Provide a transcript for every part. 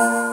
Thank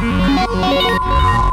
Música